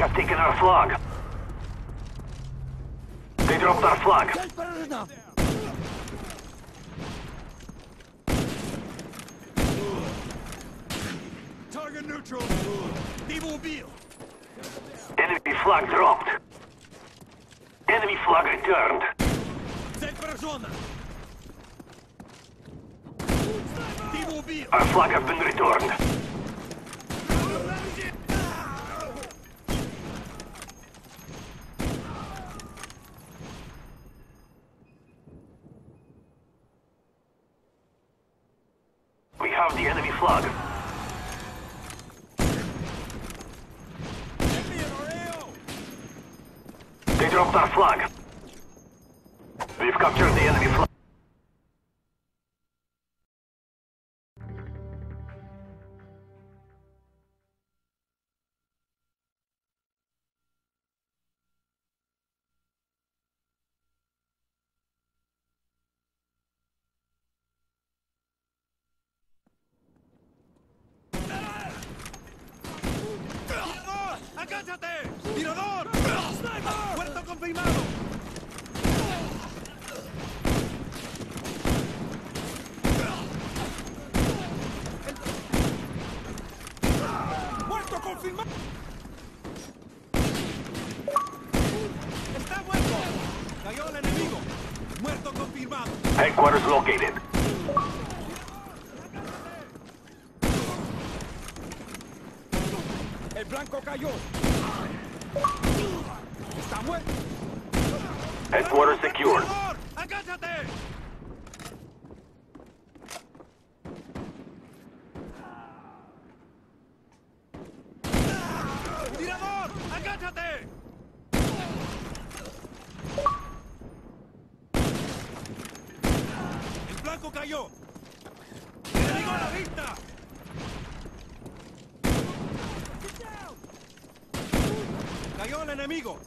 have taken our flag. They dropped our flag. Target neutral. Immobile. Enemy flag dropped. Enemy flag returned. Our flag has been returned. We the enemy flag. They dropped our flag. We've captured the enemy flag. ¡Agáchate! ¡Tirador! ¡Sniper! ¡Puerto confirmado! ¡Muerto confirmado! ¡Está muerto! ¡Cayó el enemigo! ¡Muerto confirmado! Headquarters located. Blanco cayó! ¡Está muerto! Headquarters secured. ¡Agáchate! ¡Tirador! ¡Agáchate! ¡El blanco cayó! ¡Cayó el enemigo!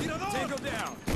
¡Tirador! Tango down!